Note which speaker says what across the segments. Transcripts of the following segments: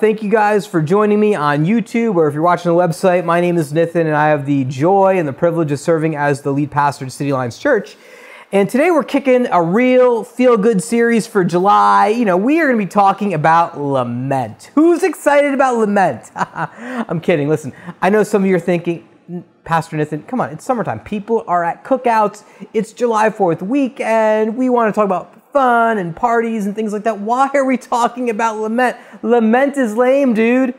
Speaker 1: Thank you guys for joining me on YouTube or if you're watching the website. My name is Nathan and I have the joy and the privilege of serving as the lead pastor at City Alliance Church. And today we're kicking a real feel good series for July. You know, we are going to be talking about lament. Who's excited about lament? I'm kidding. Listen, I know some of you are thinking, Pastor Nathan, come on, it's summertime. People are at cookouts. It's July 4th weekend. We want to talk about fun and parties and things like that. Why are we talking about lament? Lament is lame, dude.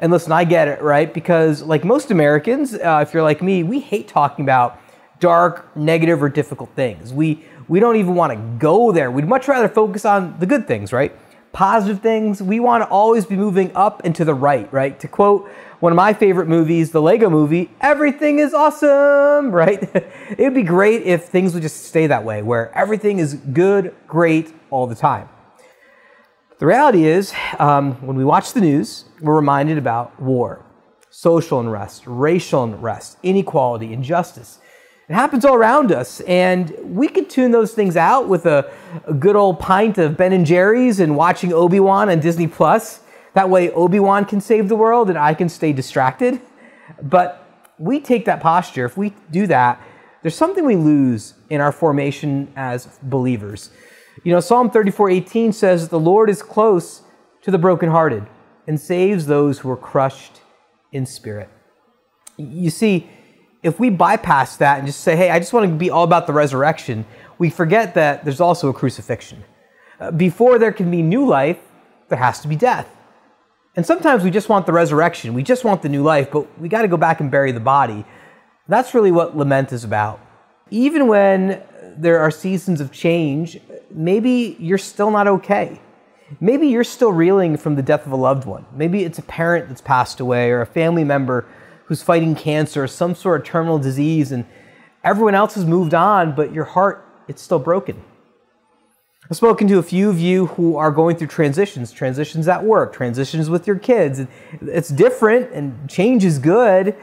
Speaker 1: And listen, I get it, right? Because, like most Americans, uh, if you're like me, we hate talking about dark, negative, or difficult things. We, we don't even want to go there. We'd much rather focus on the good things, right? Positive things. We want to always be moving up and to the right, right? To quote one of my favorite movies, the Lego movie, everything is awesome, right? it would be great if things would just stay that way, where everything is good, great all the time. The reality is, um, when we watch the news, we're reminded about war, social unrest, racial unrest, inequality, injustice. It happens all around us, and we could tune those things out with a, a good old pint of Ben and Jerry's and watching Obi Wan on Disney Plus. That way, Obi Wan can save the world and I can stay distracted. But we take that posture, if we do that, there's something we lose in our formation as believers. You know, Psalm 34 18 says, The Lord is close to the brokenhearted and saves those who are crushed in spirit. You see, if we bypass that and just say, hey, I just want to be all about the resurrection, we forget that there's also a crucifixion. Uh, before there can be new life, there has to be death. And sometimes we just want the resurrection, we just want the new life, but we got to go back and bury the body. That's really what lament is about. Even when there are seasons of change, maybe you're still not okay. Maybe you're still reeling from the death of a loved one. Maybe it's a parent that's passed away or a family member who's fighting cancer or some sort of terminal disease and everyone else has moved on, but your heart, it's still broken. I've spoken to a few of you who are going through transitions, transitions at work, transitions with your kids. It's different and change is good,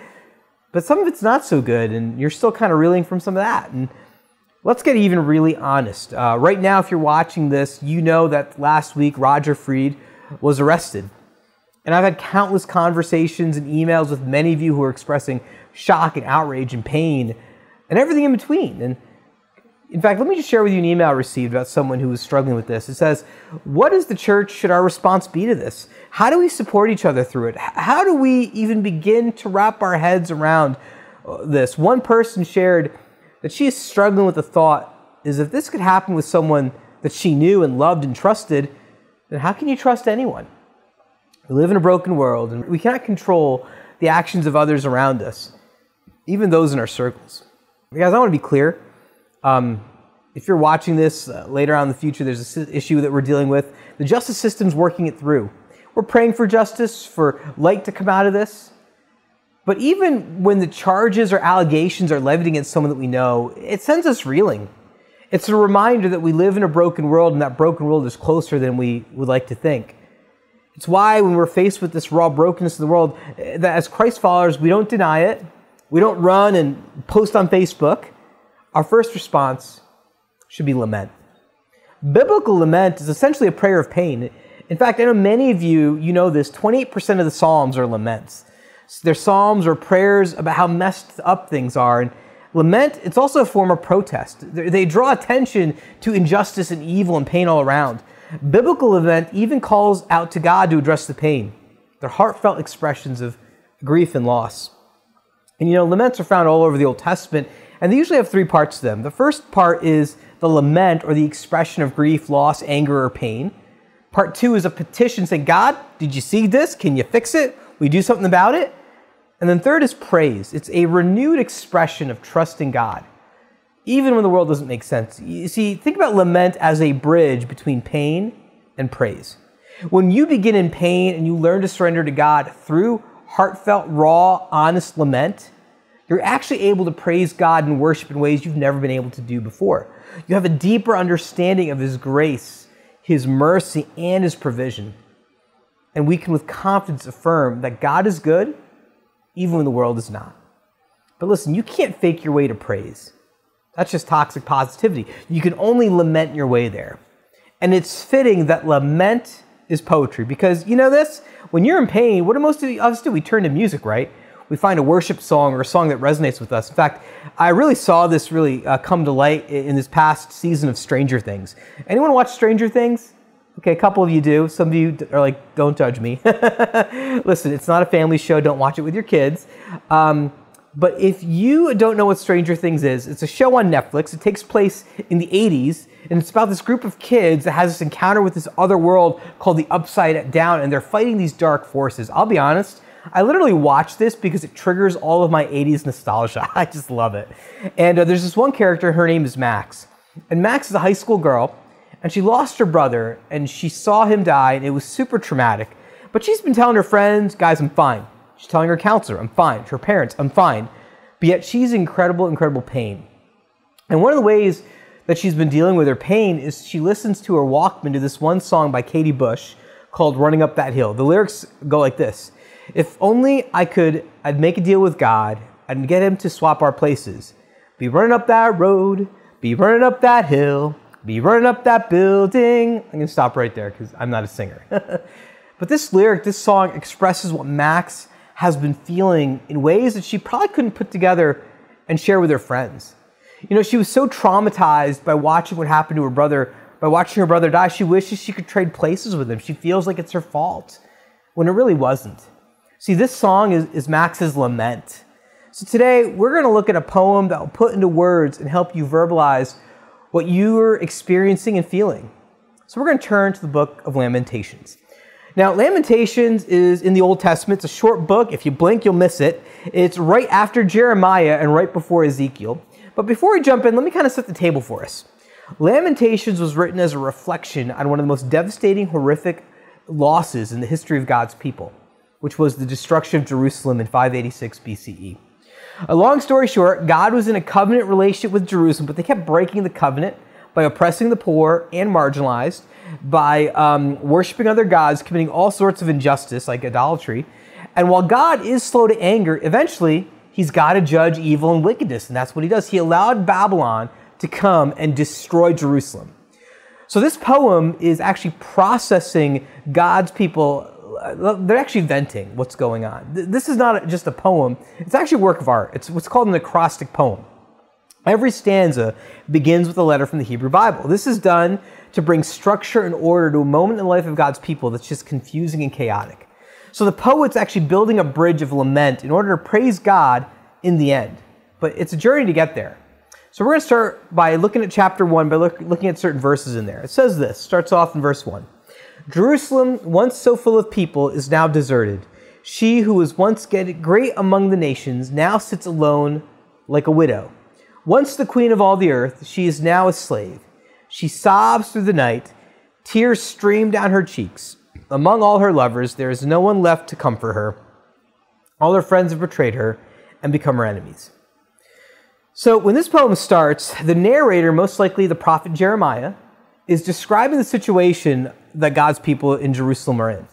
Speaker 1: but some of it's not so good, and you're still kind of reeling from some of that. And let's get even really honest. Uh, right now, if you're watching this, you know that last week Roger Freed was arrested. And I've had countless conversations and emails with many of you who are expressing shock and outrage and pain and everything in between. And in fact, let me just share with you an email I received about someone who was struggling with this. It says, What is the church, should our response be to this? How do we support each other through it? How do we even begin to wrap our heads around uh, this? One person shared that she is struggling with the thought is if this could happen with someone that she knew and loved and trusted, then how can you trust anyone? We live in a broken world and we cannot control the actions of others around us, even those in our circles. Guys, I want to be clear. Um, if you're watching this uh, later on in the future, there's an issue that we're dealing with. The justice system's working it through. We're praying for justice, for light to come out of this. But even when the charges or allegations are levied against someone that we know, it sends us reeling. It's a reminder that we live in a broken world and that broken world is closer than we would like to think. It's why when we're faced with this raw brokenness of the world, that as Christ followers, we don't deny it. We don't run and post on Facebook our first response should be lament. Biblical lament is essentially a prayer of pain. In fact, I know many of you, you know this, 28% of the Psalms are laments. They're psalms or prayers about how messed up things are. And lament, it's also a form of protest. They draw attention to injustice and evil and pain all around. Biblical lament even calls out to God to address the pain. They're heartfelt expressions of grief and loss. And you know, laments are found all over the Old Testament and they usually have three parts to them. The first part is the lament or the expression of grief, loss, anger, or pain. Part two is a petition saying, God, did you see this? Can you fix it? Will you do something about it? And then third is praise. It's a renewed expression of trusting God, even when the world doesn't make sense. You see, think about lament as a bridge between pain and praise. When you begin in pain and you learn to surrender to God through heartfelt, raw, honest lament, you're actually able to praise God and worship in ways you've never been able to do before. You have a deeper understanding of His grace, His mercy, and His provision. And we can with confidence affirm that God is good even when the world is not. But listen, you can't fake your way to praise. That's just toxic positivity. You can only lament your way there. And it's fitting that lament is poetry because you know this? When you're in pain, what do most of us do? We turn to music, right? We find a worship song or a song that resonates with us. In fact, I really saw this really uh, come to light in this past season of Stranger Things. Anyone watch Stranger Things? Okay, a couple of you do. Some of you are like, don't judge me. Listen, it's not a family show. Don't watch it with your kids. Um, but if you don't know what Stranger Things is, it's a show on Netflix. It takes place in the 80s, and it's about this group of kids that has this encounter with this other world called the Upside Down, and they're fighting these dark forces. I'll be honest, I literally watch this because it triggers all of my 80s nostalgia. I just love it. And uh, there's this one character, her name is Max. And Max is a high school girl, and she lost her brother, and she saw him die, and it was super traumatic. But she's been telling her friends, guys, I'm fine. She's telling her counselor, I'm fine. Her parents, I'm fine. But yet she's in incredible, incredible pain. And one of the ways that she's been dealing with her pain is she listens to her Walkman to this one song by Kate Bush called Running Up That Hill. The lyrics go like this If only I could, I'd make a deal with God and get him to swap our places. Be running up that road, be running up that hill, be running up that building. I'm to stop right there because I'm not a singer. but this lyric, this song expresses what Max has been feeling in ways that she probably couldn't put together and share with her friends. You know, she was so traumatized by watching what happened to her brother, by watching her brother die, she wishes she could trade places with him. She feels like it's her fault when it really wasn't. See, this song is, is Max's lament. So today, we're going to look at a poem that will put into words and help you verbalize what you are experiencing and feeling. So we're going to turn to the book of Lamentations. Now, Lamentations is in the Old Testament. It's a short book. If you blink, you'll miss it. It's right after Jeremiah and right before Ezekiel. But before we jump in, let me kind of set the table for us. Lamentations was written as a reflection on one of the most devastating, horrific losses in the history of God's people, which was the destruction of Jerusalem in 586 BCE. A long story short, God was in a covenant relationship with Jerusalem, but they kept breaking the covenant by oppressing the poor and marginalized by um, worshiping other gods, committing all sorts of injustice like idolatry. And while God is slow to anger, eventually he's got to judge evil and wickedness. And that's what he does. He allowed Babylon to come and destroy Jerusalem. So this poem is actually processing God's people. They're actually venting what's going on. This is not just a poem, it's actually a work of art. It's what's called an acrostic poem. Every stanza begins with a letter from the Hebrew Bible. This is done to bring structure and order to a moment in the life of God's people that's just confusing and chaotic. So the poet's actually building a bridge of lament in order to praise God in the end. But it's a journey to get there. So we're going to start by looking at chapter 1 by look, looking at certain verses in there. It says this, starts off in verse 1. Jerusalem, once so full of people, is now deserted. She who was once great among the nations now sits alone like a widow. Once the queen of all the earth, she is now a slave. She sobs through the night. Tears stream down her cheeks. Among all her lovers, there is no one left to comfort her. All her friends have betrayed her and become her enemies. So, when this poem starts, the narrator, most likely the prophet Jeremiah, is describing the situation that God's people in Jerusalem are in.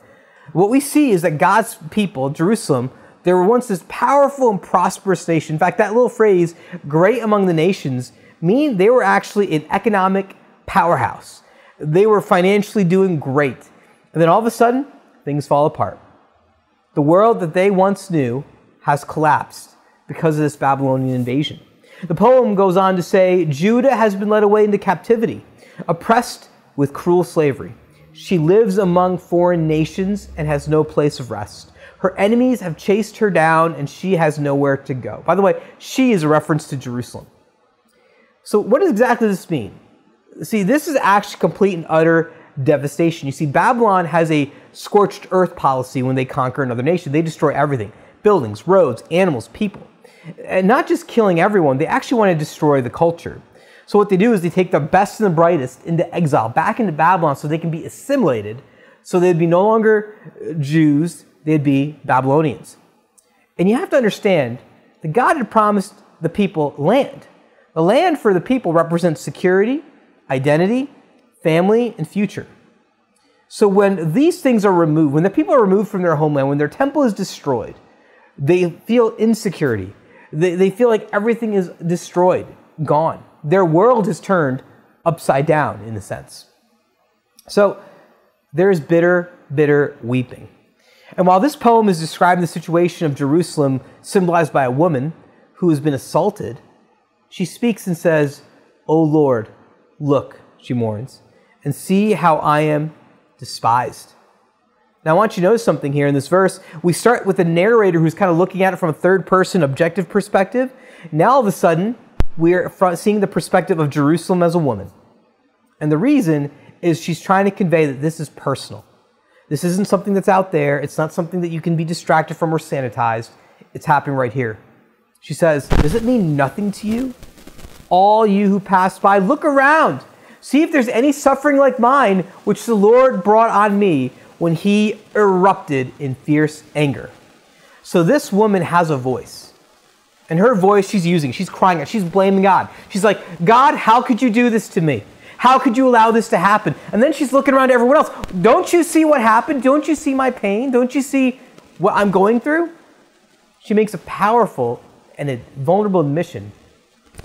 Speaker 1: What we see is that God's people, Jerusalem, they were once this powerful and prosperous nation. In fact, that little phrase, great among the nations, mean they were actually an economic powerhouse. They were financially doing great. And then all of a sudden, things fall apart. The world that they once knew has collapsed because of this Babylonian invasion. The poem goes on to say Judah has been led away into captivity, oppressed with cruel slavery. She lives among foreign nations and has no place of rest. Her enemies have chased her down and she has nowhere to go. By the way, she is a reference to Jerusalem. So, what does exactly this mean? See, this is actually complete and utter devastation. You see, Babylon has a scorched earth policy when they conquer another nation. They destroy everything buildings, roads, animals, people. And not just killing everyone, they actually want to destroy the culture. So, what they do is they take the best and the brightest into exile, back into Babylon, so they can be assimilated, so they'd be no longer uh, Jews, they'd be Babylonians. And you have to understand that God had promised the people land. The land for the people represents security, identity, family, and future. So when these things are removed, when the people are removed from their homeland, when their temple is destroyed, they feel insecurity. They, they feel like everything is destroyed, gone. Their world is turned upside down, in a sense. So there is bitter, bitter weeping. And while this poem is describing the situation of Jerusalem symbolized by a woman who has been assaulted, she speaks and says, O Lord, look, she mourns, and see how I am despised. Now, I want you to notice something here in this verse. We start with a narrator who's kind of looking at it from a third person objective perspective. Now, all of a sudden, we're seeing the perspective of Jerusalem as a woman. And the reason is she's trying to convey that this is personal. This isn't something that's out there. It's not something that you can be distracted from or sanitized. It's happening right here. She says, Does it mean nothing to you? All you who pass by, look around. See if there's any suffering like mine, which the Lord brought on me when he erupted in fierce anger. So this woman has a voice. And her voice she's using, she's crying out, she's blaming God. She's like, God, how could you do this to me? How could you allow this to happen? And then she's looking around to everyone else. Don't you see what happened? Don't you see my pain? Don't you see what I'm going through? She makes a powerful and a vulnerable admission.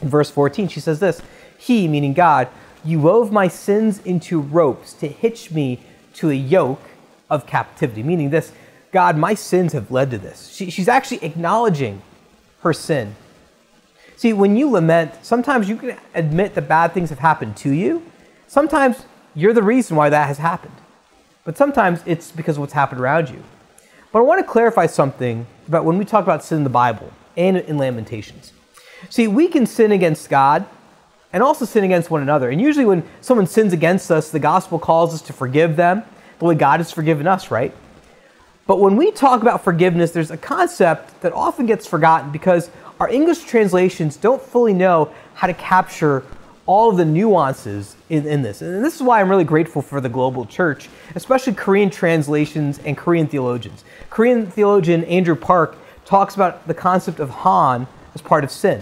Speaker 1: In verse 14, she says this He, meaning God, you wove my sins into ropes to hitch me to a yoke of captivity. Meaning this, God, my sins have led to this. She, she's actually acknowledging her sin. See, when you lament, sometimes you can admit that bad things have happened to you. Sometimes you're the reason why that has happened. But sometimes it's because of what's happened around you. But I want to clarify something about when we talk about sin in the Bible and in Lamentations. See, we can sin against God and also sin against one another. And usually, when someone sins against us, the gospel calls us to forgive them the way God has forgiven us, right? But when we talk about forgiveness, there's a concept that often gets forgotten because our English translations don't fully know how to capture all of the nuances in, in, this. And this is why I'm really grateful for the global church, especially Korean translations and Korean theologians. Korean theologian Andrew Park talks about the concept of Han as part of sin.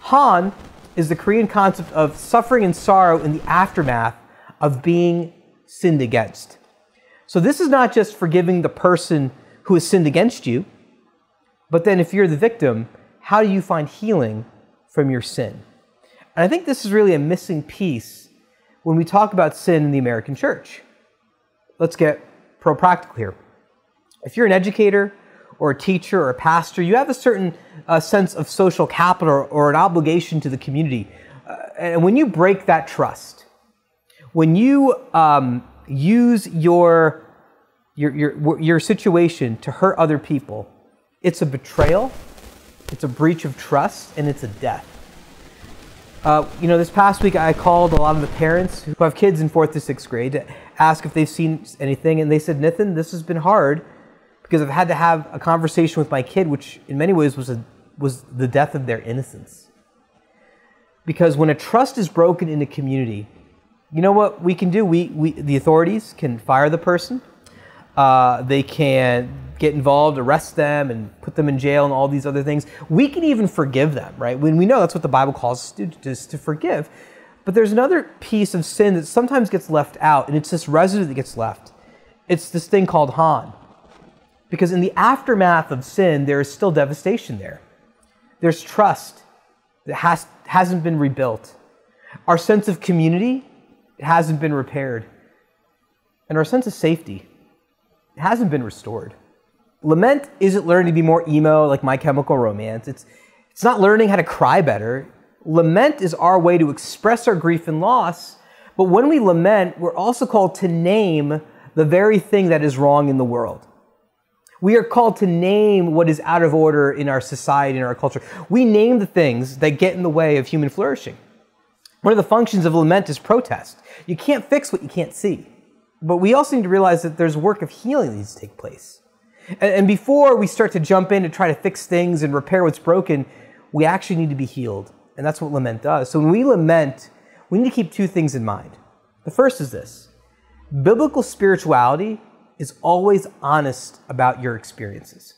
Speaker 1: Han is the Korean concept of suffering and sorrow in the aftermath of being sinned against. So this is not just forgiving the person who has sinned against you, but then if you're the victim, how do you find healing from your sin? And I think this is really a missing piece when we talk about sin in the American church. Let's get pro practical here. If you're an educator or a teacher or a pastor, you have a certain uh, sense of social capital or an obligation to the community. Uh, and when you break that trust, when you um, use your, your, your, your situation to hurt other people, it's a betrayal it's a breach of trust, and it's a death. Uh, you know, this past week I called a lot of the parents who have kids in fourth to sixth grade to ask if they've seen anything, and they said, Nathan, this has been hard because I've had to have a conversation with my kid, which in many ways was, a, was the death of their innocence. Because when a trust is broken in a community, you know what we can do? We, we the authorities can fire the person. Uh, they can get involved, arrest them, and put them in jail and all these other things. We can even forgive them, right? When we know that's what the Bible calls us to do, to forgive. But there's another piece of sin that sometimes gets left out, and it's this residue that gets left. It's this thing called Han. Because in the aftermath of sin, there is still devastation there. There's trust that has, hasn't been rebuilt. Our sense of community it hasn't been repaired. And our sense of safety it hasn't been restored. Lament isn't learning to be more emo like My Chemical Romance. It's, it's not learning how to cry better. Lament is our way to express our grief and loss. But when we lament, we're also called to name the very thing that is wrong in the world. We are called to name what is out of order in our society and our culture. We name the things that get in the way of human flourishing. One of the functions of lament is protest. You can't fix what you can't see. But we also need to realize that there's work of healing that needs to take place. And, before we start to jump in and try to fix things and repair what's broken, we actually need to be healed. And that's what lament does. So when we lament, we need to keep two things in mind. The first is this biblical spirituality is always honest about your experiences.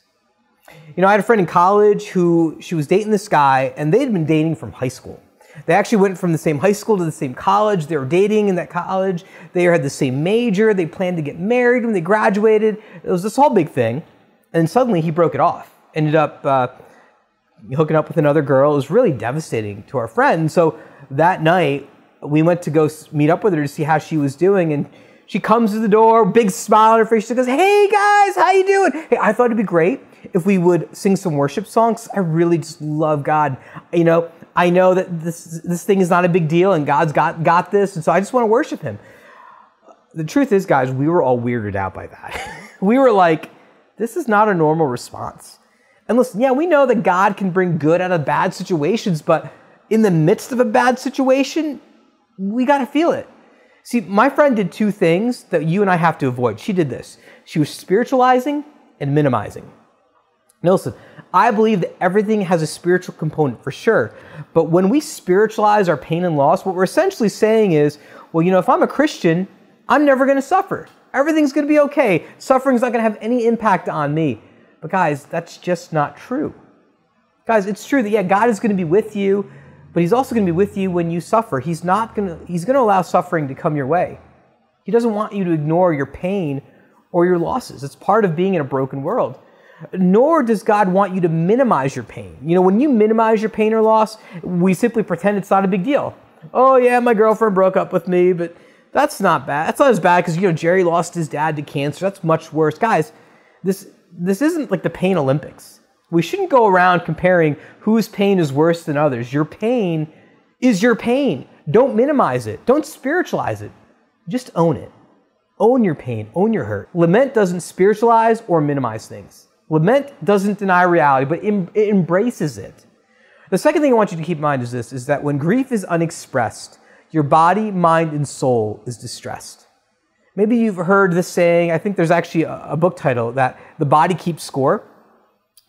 Speaker 1: You know, I had a friend in college who she was dating this guy, and they had been dating from high school. They actually went from the same high school to the same college. They were dating in that college. They had the same major. They planned to get married when they graduated. It was this whole big thing. And suddenly he broke it off. Ended up uh, hooking up with another girl. It was really devastating to our friend. So that night, we went to go meet up with her to see how she was doing. And She comes to the door, big smile on her face. She goes, "Hey guys, how you doing?" Hey, I thought it'd be great if we would sing some worship songs. I really just love God. You know, I know that this this thing is not a big deal, and God's got got this, and so I just want to worship Him. The truth is, guys, we were all weirded out by that. we were like, "This is not a normal response." And listen, yeah, we know that God can bring good out of bad situations, but in the midst of a bad situation, we got to feel it. See, my friend did two things that you and I have to avoid. She did this. She was spiritualizing and minimizing. Listen, I believe that everything has a spiritual component for sure. But when we spiritualize our pain and loss, what we're essentially saying is, well, you know, if I'm a Christian, I'm never going to suffer. Everything's going to be okay. Suffering's not going to have any impact on me. But guys, that's just not true. Guys, it's true that yeah, God is going to be with you, but he's also going to be with you when you suffer. He's not going to he's going to allow suffering to come your way. He doesn't want you to ignore your pain or your losses. It's part of being in a broken world. Nor does God want you to minimize your pain. You know, when you minimize your pain or loss, we simply pretend it's not a big deal. Oh yeah, my girlfriend broke up with me, but that's not bad. That's not as bad because you know Jerry lost his dad to cancer. That's much worse. Guys, this this isn't like the pain Olympics. We shouldn't go around comparing whose pain is worse than others. Your pain is your pain. Don't minimize it. Don't spiritualize it. Just own it. Own your pain. Own your hurt. Lament doesn't spiritualize or minimize things. Lament doesn't deny reality, but it embraces it. The second thing I want you to keep in mind is this is that when grief is unexpressed, your body, mind, and soul is distressed. Maybe you've heard this saying, I think there's actually a, a book title that the body keeps score.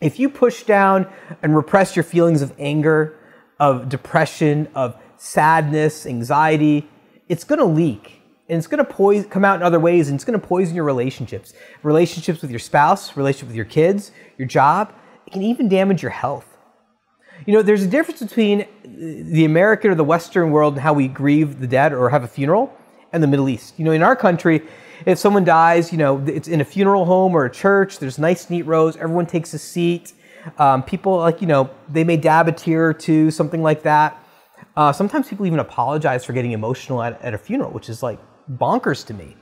Speaker 1: If you push down and repress your feelings of anger, of depression, of sadness, anxiety, it's going to leak and it's going to poison, come out in other ways and it's going to poison your relationships. Relationships with your spouse, relationship with your kids, your job. It can even damage your health. You know, there's a difference between the American or the Western world and how we grieve the dead or have a funeral and the Middle East. You know, in our country, if someone dies, you know, it's in a funeral home or a church, there's nice, neat rows, everyone takes a seat. Um, people, like, you know, they may dab a tear or two, something like that. Uh, sometimes people even apologize for getting emotional at, at a funeral, which is like bonkers to me.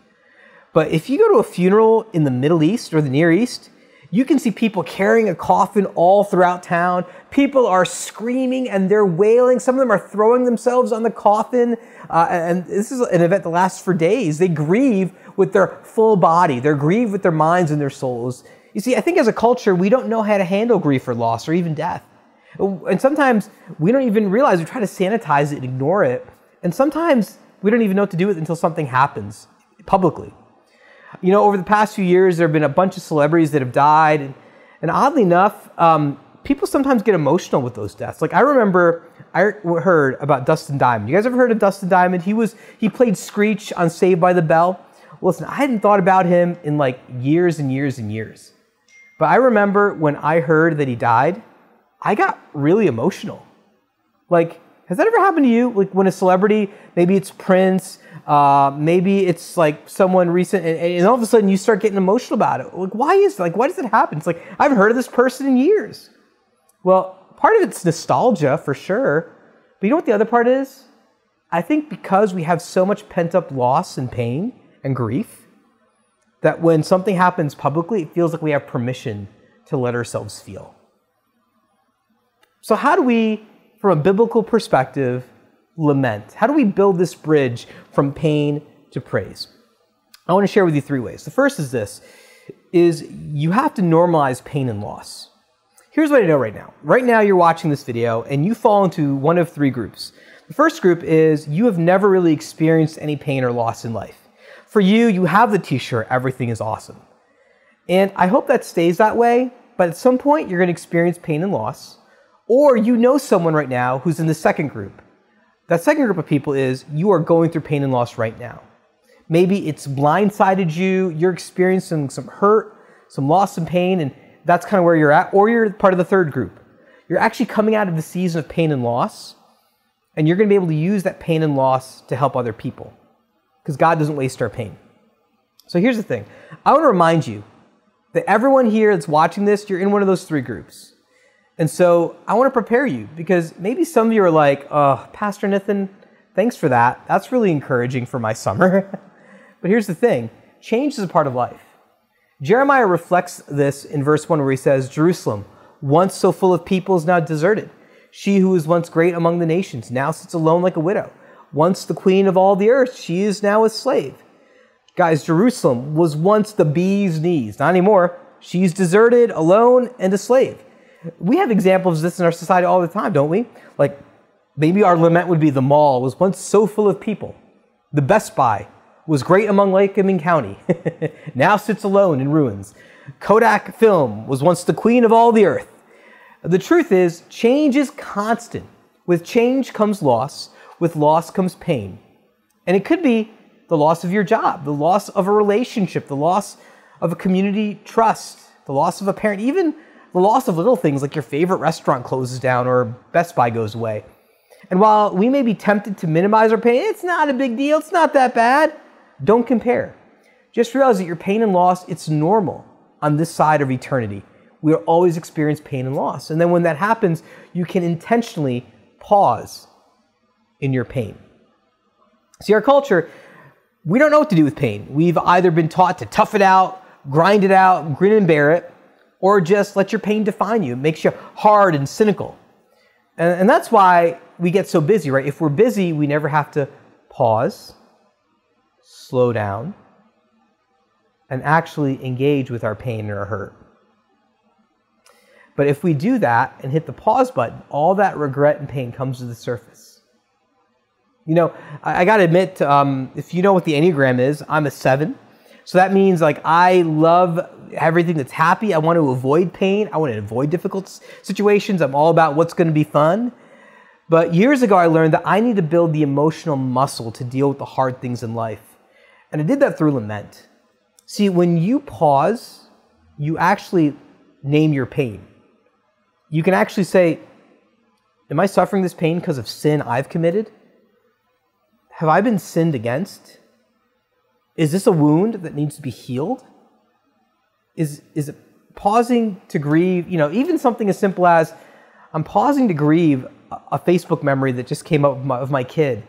Speaker 1: But if you go to a funeral in the Middle East or the Near East, you can see people carrying a coffin all throughout town. People are screaming and they're wailing. Some of them are throwing themselves on the coffin. Uh, and this is an event that lasts for days. They grieve with their full body, they grieve with their minds and their souls. You see, I think as a culture, we don't know how to handle grief or loss or even death. And sometimes we don't even realize we try to sanitize it and ignore it. And sometimes we don't even know what to do with it until something happens publicly. You know, over the past few years, there have been a bunch of celebrities that have died. And, and oddly enough, um, people sometimes get emotional with those deaths. Like I remember, I heard about Dustin Diamond. You guys ever heard of Dustin Diamond? He was he played Screech on Saved by the Bell. Listen, I hadn't thought about him in like years and years and years. But I remember when I heard that he died, I got really emotional. Like, has that ever happened to you? Like when a celebrity, maybe it's Prince, uh, maybe it's like someone recent, and, and, all of a sudden you start getting emotional about it. Like, why is like why does it happen? It's like I haven't heard of this person in years. Well, part of it's nostalgia for sure, but you know what the other part is? I think because we have so much pent up loss and pain and grief, that when something happens publicly, it feels like we have permission to let ourselves feel. So, how do we, from a biblical perspective, lament? How do we build this bridge from pain to praise? I want to share with you three ways. The first is this is you have to normalize pain and loss. Here's what I know right now. Right now you're watching this video and you fall into one of three groups. The first group is you have never really experienced any pain or loss in life. For you, you have the t-shirt, everything is awesome. And I hope that stays that way, but at some point you're going to experience pain and loss. Or you know someone right now who's in the second group. That second group of people is you are going through pain and loss right now. Maybe it's blindsided you, you're experiencing some hurt, some loss and pain, and that's kind of where you're at. Or you're part of the third group. You're actually coming out of the season of pain and loss, and you're going to be able to use that pain and loss to help other people because God doesn't waste our pain. So here's the thing I want to remind you that everyone here that's watching this, you're in one of those three groups. And so I want to prepare you because maybe some of you are like, oh, Pastor Nathan, thanks for that. That's really encouraging for my summer. But here's the thing change is a part of life. Jeremiah reflects this in verse 1 where he says, Jerusalem, once so full of people, is now deserted. She who was once great among the nations now sits alone like a widow. Once the queen of all the earth, she is now a slave. Guys, Jerusalem was once the bee's knees. Not anymore. She's deserted, alone, and a slave. We have examples of this in our society all the time, don't we? Like maybe our lament would be the mall was once so full of people. The Best Buy was great among Lycoming County, now sits alone in ruins. Kodak Film was once the queen of all the earth. The truth is, change is constant. With change comes loss, with loss comes pain. And it could be the loss of your job, the loss of a relationship, the loss of a community trust, the loss of a parent, even the loss of little things like your favorite restaurant closes down or Best Buy goes away. And while we may be tempted to minimize our pain, it's not a big deal, it's not that bad. Don't compare. Just realize that your pain and loss, it's normal on this side of eternity. We will always experience pain and loss. And then when that happens, you can intentionally pause in your pain. See, our culture, we don't know what to do with pain. We've either been taught to tough it out, grind it out, grin and bear it, or just let your pain define you. It makes you hard and cynical. And, and that's why we get so busy, right? If we're busy, we never have to pause slow down, and actually engage with our pain or hurt. But if we do that and hit the pause button, all that regret and pain comes to the surface. You know, I, I got to admit, um, if you know what the Enneagram is, I'm a seven. So that means like I love everything that's happy. I want to avoid pain. I want to avoid difficult situations. I'm all about what's going to be fun. But years ago, I learned that I need to build the emotional muscle to deal with the hard things in life. And I did that through lament. See, when you pause, you actually name your pain. You can actually say, Am I suffering this pain because of sin I've committed? Have I been sinned against? Is this a wound that needs to be healed? Is, is it pausing to grieve? You know, even something as simple as I'm pausing to grieve a Facebook memory that just came up of my, of my kid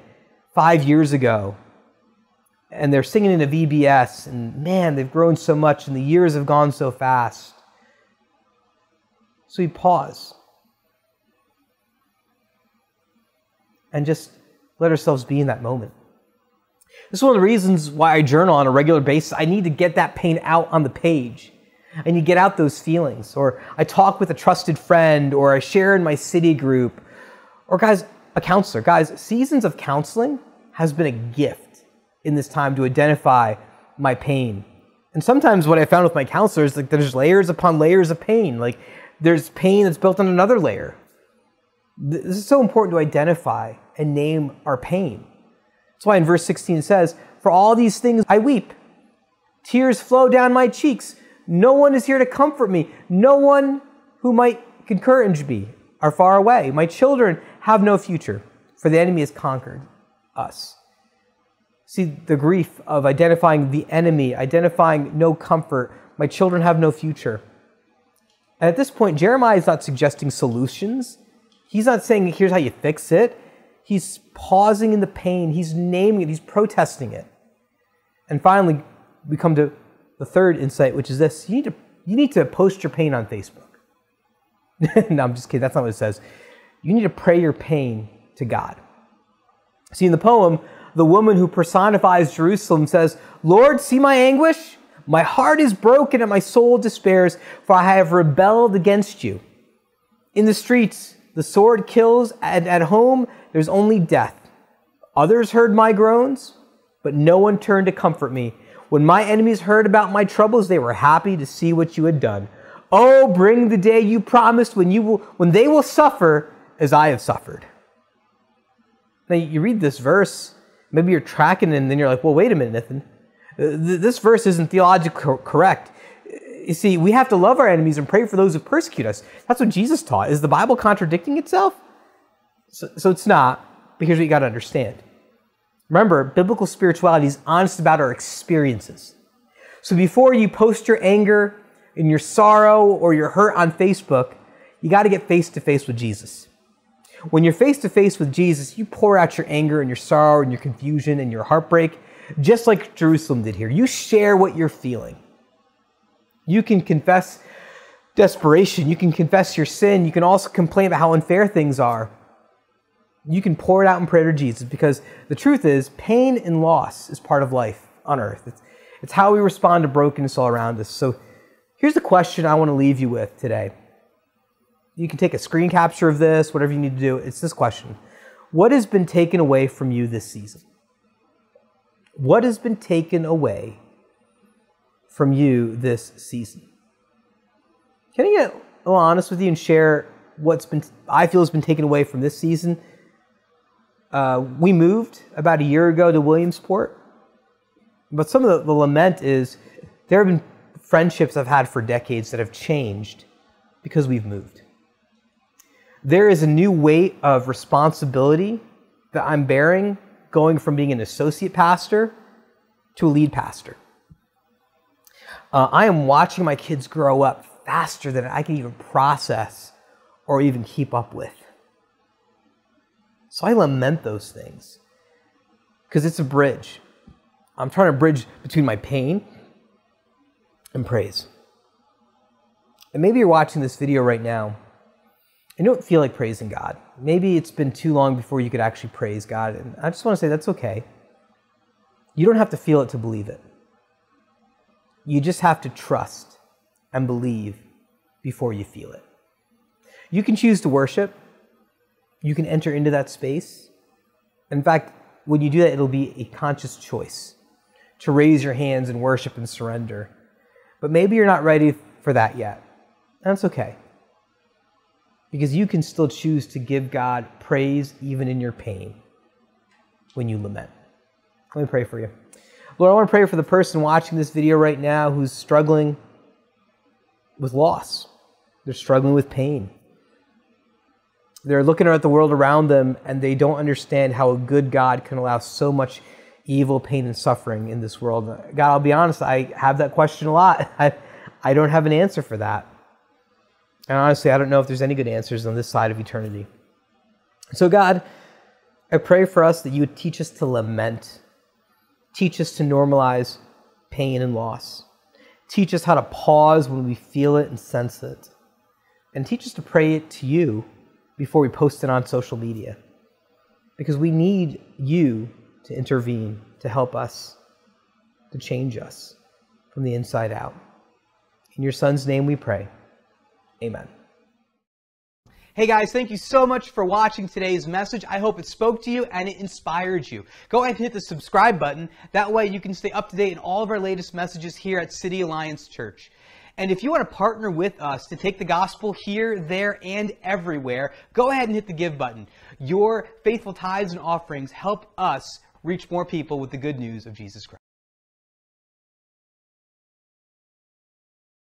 Speaker 1: five years ago and they're singing in a VBS, and man, they've grown so much, and the years have gone so fast. So we pause and just let ourselves be in that moment. This is one of the reasons why I journal on a regular basis. I need to get that pain out on the page. I need to get out those feelings. Or I talk with a trusted friend, or I share in my city group, or guys, a counselor. Guys, seasons of counseling has been a gift in this time to identify my pain. And sometimes what I found with my counselors, like there's layers upon layers of pain. Like there's pain that's built on another layer. This is so important to identify and name our pain. That's why in verse 16 it says, For all these things I weep. Tears flow down my cheeks. No one is here to comfort me. No one who might encourage me are far away. My children have no future, for the enemy has conquered us. See the grief of identifying the enemy, identifying no comfort. My children have no future. And at this point, Jeremiah is not suggesting solutions. He's not saying, here's how you fix it. He's pausing in the pain, he's naming it, he's protesting it. And finally, we come to the third insight, which is this you need to, you need to post your pain on Facebook. no, I'm just kidding. That's not what it says. You need to pray your pain to God. See, in the poem, the woman who personifies Jerusalem says, Lord, see my anguish? My heart is broken and my soul despairs, for I have rebelled against you. In the streets, the sword kills, and at home, there's only death. Others heard my groans, but no one turned to comfort me. When my enemies heard about my troubles, they were happy to see what you had done. Oh, bring the day you promised when, you will, when they will suffer as I have suffered. Now, you read this verse, Maybe you're tracking and then you're like, well, wait a minute, Nathan. Uh, this verse isn't theologically correct. You see, we have to love our enemies and pray for those who persecute us. That's what Jesus taught. Is the Bible contradicting itself? So, so it's not, but here's what you got to understand. Remember, biblical spirituality is honest about our experiences. So before you post your anger and your sorrow or your hurt on Facebook, you got to get face to face with Jesus. When you're face to face with Jesus, you pour out your anger and your sorrow and your confusion and your heartbreak just like Jerusalem did here. You share what you're feeling. You can confess desperation. You can confess your sin. You can also complain about how unfair things are. You can pour it out in prayer to Jesus because the truth is, pain and loss is part of life on earth. It's, it's how we respond to brokenness all around us. So here's the question I want to leave you with today. You can take a screen capture of this, whatever you need to do. It's this question What has been taken away from you this season? What has been taken away from you this season? Can I get a little honest with you and share what's been I feel has been taken away from this season? Uh, we moved about a year ago to Williamsport, but some of the, the lament is there have been friendships I've had for decades that have changed because we've moved. There is a new weight of responsibility that I'm bearing going from being an associate pastor to a lead pastor. Uh, I am watching my kids grow up faster than I can even process or even keep up with. So I lament those things because it's a bridge. I'm trying to bridge between my pain and praise. And maybe you're watching this video right now and you don't feel like praising God. Maybe it's been too long before you could actually praise God. And I just want to say that's okay. You don't have to feel it to believe it. You just have to trust and believe before you feel it. You can choose to worship. You can enter into that space. In fact, when you do that, it'll be a conscious choice to raise your hands and worship and surrender. But maybe you're not ready for that yet. That's okay. Because you can still choose to give God praise even in your pain when you lament. Let me pray for you. Lord, I want to pray for the person watching this video right now who's struggling with loss. They're struggling with pain. They're looking at the world around them and they don't understand how a good God can allow so much evil, pain, and suffering in this world. God, I'll be honest, I have that question a lot. I, I don't have an answer for that. And honestly, I don't know if there's any good answers on this side of eternity. So, God, I pray for us that you would teach us to lament, teach us to normalize pain and loss, teach us how to pause when we feel it and sense it, and teach us to pray it to you before we post it on social media. Because we need you to intervene, to help us, to change us from the inside out. In your Son's name we pray. Amen. Hey guys, thank you so much for watching today's message. I hope it spoke to you and it inspired you. Go ahead and hit the subscribe button. That way you can stay up to date in all of our latest messages here at City Alliance Church. And if you want to partner with us to take the gospel here, there, and everywhere, go ahead and hit the give button. Your faithful tithes and offerings help us reach more people with the good news of Jesus Christ.